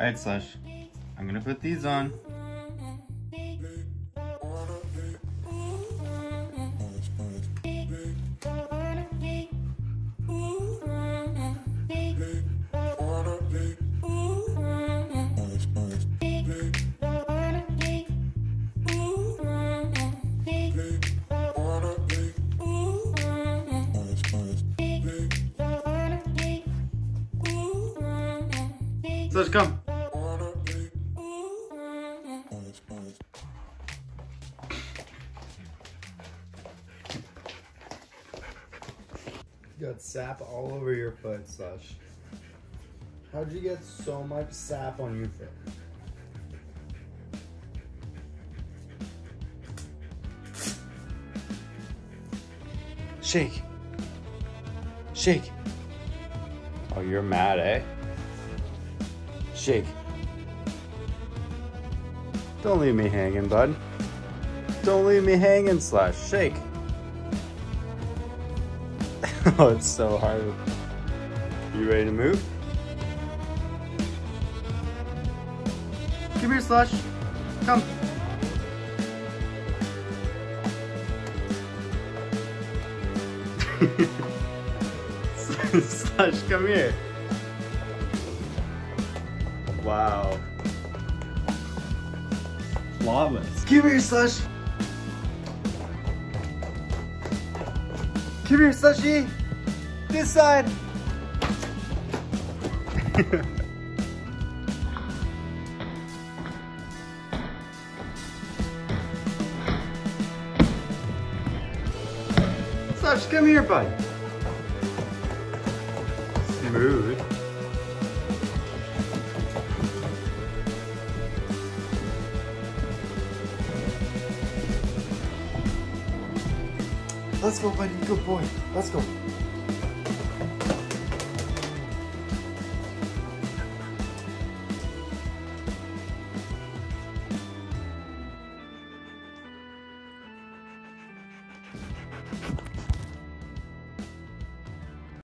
Alright, Slush. I'm gonna put these on. Slush, come. You got sap all over your foot, Slush. How'd you get so much sap on your foot? Shake. Shake. Oh, you're mad, eh? Shake. Don't leave me hanging, bud. Don't leave me hanging, Slush. Shake. oh, it's so hard. You ready to move? Come here, Slush. Come. Slush, come here. Wow. Flawless. Come here, Slush. Come here, Slushy. This side. Slush, come here, bud. Smooth. Let's go, buddy. Good boy. Let's go.